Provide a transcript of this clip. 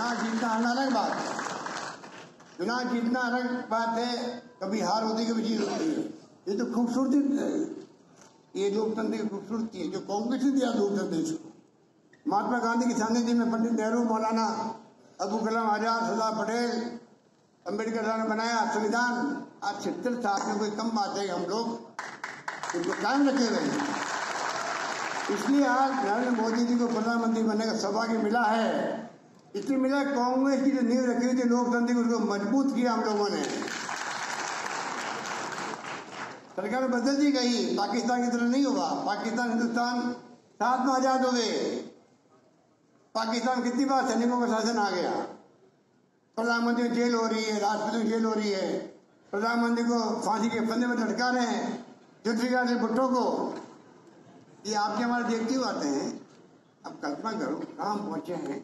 चुनाव जीतना हारना अलग बात है चुनाव जीतना अलग बात है कभी हार होती कभी जीत होती है ये तो खूबसूरती। ये लोकतंत्र की खूबसूरती है जो कांग्रेस ने दिया लोकतंत्र को महात्मा गांधी की सानिध्य में पंडित नेहरू मौलाना अबू कलाम आज़ाद सरदार पटेल अंबेडकर ने बनाया संविधान आज छिहत्तर साल में कोई कम बात है हम लोग इनको कायम रखे हुए इसलिए आज नरेंद्र मोदी जी को प्रधानमंत्री बनने का सौभाग्य मिला है इसलिए मिला कांग्रेस की जो नींव रखी हुई थी लोकतंत्र की उसको मज़बूत किया हम लोगों ने। सरकार बदल दी गई, पाकिस्तान की तरह नहीं होगा। पाकिस्तान, हिंदुस्तान साथ में आज़ाद हो गए। पाकिस्तान कितनी बार सैनिकों का शासन आ गया? प्रधानमंत्री जेल हो रही है, राष्ट्रपति जेल हो रही है। प्रधानमंत्री को फांसी के फंदे में लटका रहे हैं जुल्फिकार अली भुट्टो को। ये आपके हमारे देखते हुए आते हैं अब कल्पना करो कहाँ पहुँचे हैं।